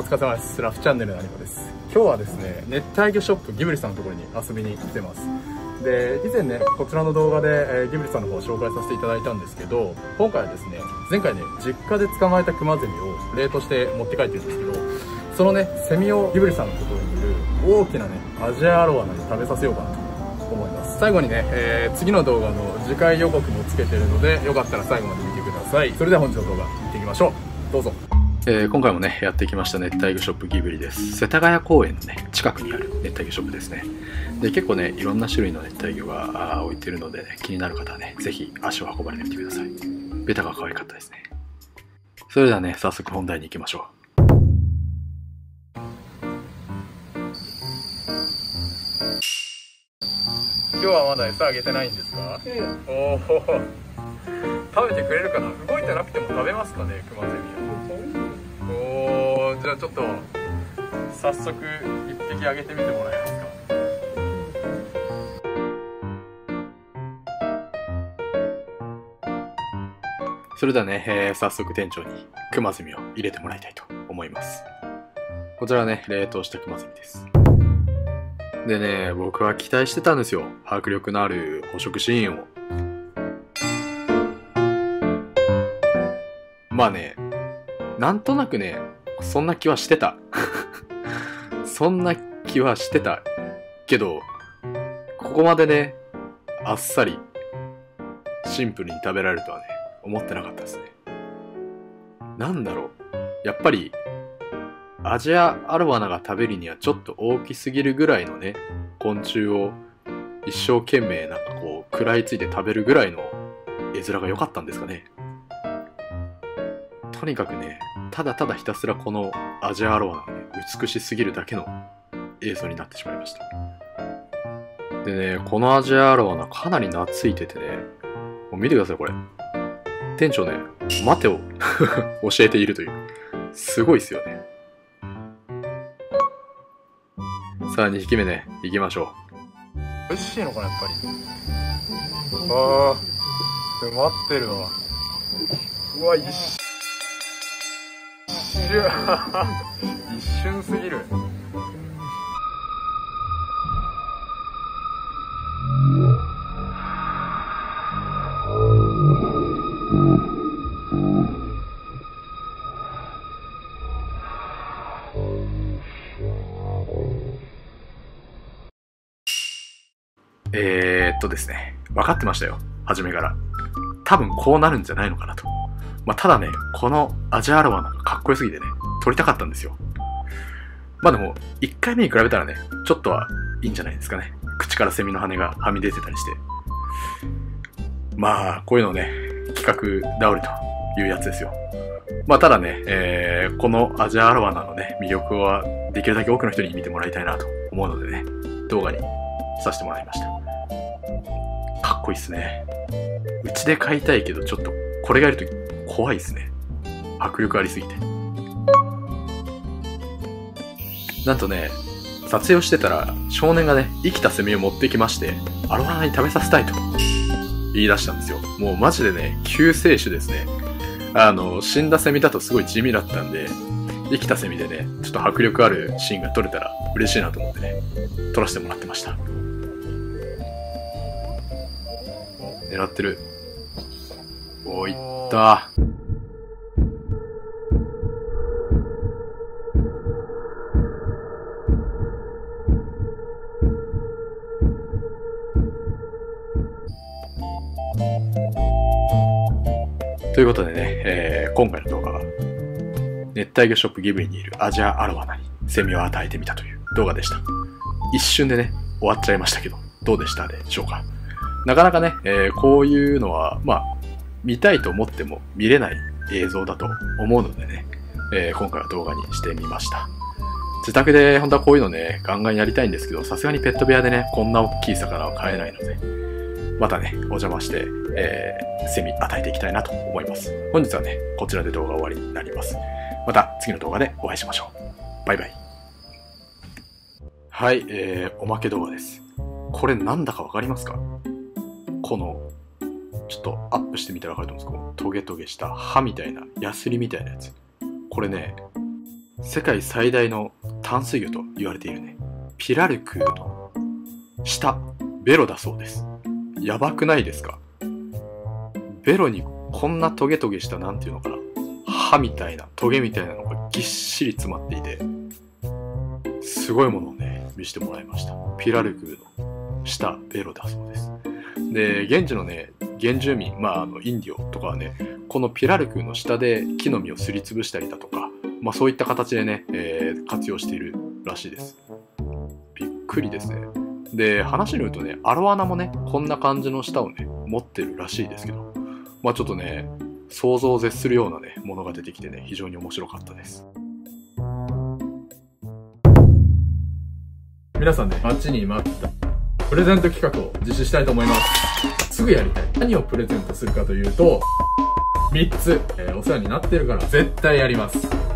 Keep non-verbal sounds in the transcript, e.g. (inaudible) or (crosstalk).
お疲れ様です。ラフチャンネルのアニマです。今日はですね熱帯魚ショップギブリさんのところに遊びに来てます。で以前ねこちらの動画で、えー、ギブリさんの方を紹介させていただいたんですけど今回はですね前回ね実家で捕まえたクマゼミを冷凍して持って帰ってるんですけどそのねセミをギブリさんのところにいる大きなねアジアアロワナに食べさせようかなと思います。最後にね、えー、次の動画の次回予告もつけてるのでよかったら最後まで見てください。それでは本日の動画見ていきましょう。どうぞ。えー、今回もね、やってきました熱帯魚ショップギブリです。世田谷公園のね、近くにある熱帯魚ショップですね。で、結構ね、いろんな種類の熱帯魚が置いてるので、ね、気になる方はね、ぜひ足を運ばれてみてください。ベタが可愛かったですね。それではね、早速本題に行きましょう。今日はまだ餌あげてないんですか、おお食べてくれるかな？動いてなくても食べますかねクマゼミはじゃあちょっと早速一匹あげてみてもらえますか？それではね、えー、早速店長にクマゼミを入れてもらいたいと思います。こちらね冷凍したクマゼミです。でね僕は期待してたんですよ。迫力のある捕食シーンを。まあねなんとなくねそんな気はしてた。(laughs) そんな気はしてた。けど、ここまでね、あっさり、シンプルに食べられるとはね、思ってなかったですね。なんだろう。やっぱり、アジアアロワナが食べるにはちょっと大きすぎるぐらいのね、昆虫を一生懸命なんかこう、食らいついて食べるぐらいの絵面が良かったんですかね。とにかくね、ただただひたすらこのアジアアロワがね、美しすぎるだけの映像になってしまいました。でね、このアジアアロワナかなり懐いててね、もう見てください、これ。店長ね、待てを (laughs) 教えているという。すごいっすよね。さあ、2匹目ね、行きましょう。美味しいのかな、やっぱり。ああ、待ってるわ。うわ、一瞬。瞬 (laughs) 一瞬すぎる。えー、っとですね。分かってましたよ。初めから。多分こうなるんじゃないのかなと。まあ、ただね、このアジアアロマなんかかっこよすぎてね、撮りたかったんですよ。まあでも、1回目に比べたらね、ちょっとはいいんじゃないですかね。口からセミの羽がはみ出てたりして。まあ、こういうのね、企画倒れというやつですよ。まあ、ただね、えー、このアジアアロワナのね、魅力はできるだけ多くの人に見てもらいたいなと思うのでね、動画にさせてもらいました。かっこいいっすね。うちで買いたいけど、ちょっとこれがいると怖いですね。迫力ありすぎて。なんとね、撮影をしてたら少年がね、生きたセミを持ってきまして、アロハナに食べさせたいと言い出したんですよ。もうマジでね、救世主ですね。あの、死んだセミだとすごい地味だったんで、生きたセミでね、ちょっと迫力あるシーンが撮れたら嬉しいなと思ってね、撮らせてもらってました。狙ってる。おいったということでね、えー、今回の動画は、熱帯魚ショップギブリにいるアジアアロワナにセミを与えてみたという動画でした。一瞬でね、終わっちゃいましたけど、どうでしたでしょうか。なかなかね、えー、こういうのは、まあ、見たいと思っても見れない映像だと思うのでね、えー、今回は動画にしてみました。自宅で本当はこういうのね、ガンガンやりたいんですけど、さすがにペット部屋でね、こんな大きい魚は飼えないので、またね、お邪魔して、えー、セミ与えていきたいなと思います。本日はね、こちらで動画終わりになります。また次の動画でお会いしましょう。バイバイ。はい、えー、おまけ動画です。これなんだかわかりますか？このちょっとアップしてみたら分かると思うんですけどトゲトゲした歯みたいなヤスリみたいなやつこれね世界最大の淡水魚と言われているね、ピラルクーの下、ベロだそうです。やばくないですか？ベロにこんなトゲトゲしたなんていうのかな？歯みたいなトゲみたいなのがぎっしり詰まっていてすごいものをね見せてもらいました。ピラルクーの下ベロだそうです。で現地のね原住民まああのインディオとかはねこのピラルクーの下で木の実をすりつぶしたりだとかまあそういった形でね、えー、活用しているらしいです。びっくりですね。で話によるとねアロアナもねこんな感じの舌をね持ってるらしいですけどまあちょっとね想像を絶するようなね、ものが出てきてね、非常に面白かったです。皆さんね、待ちに待ったプレゼント企画を実施したいと思います。すぐやりたい。何をプレゼントするかというと、3つ、えー、お世話になってるから絶対やります。